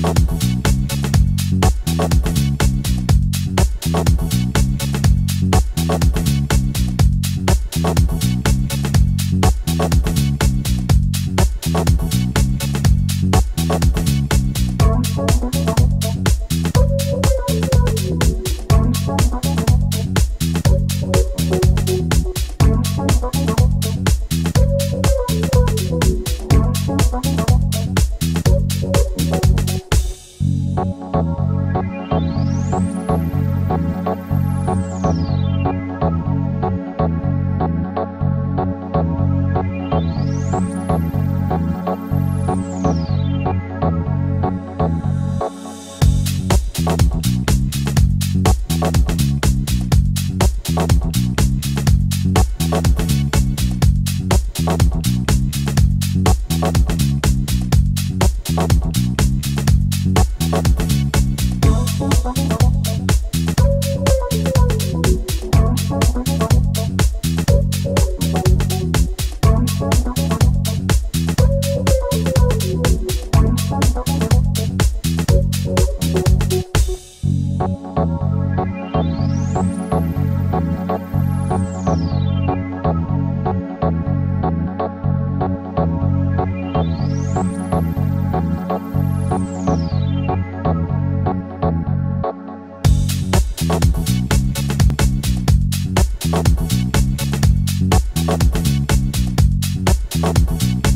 Thank Thank Thank you.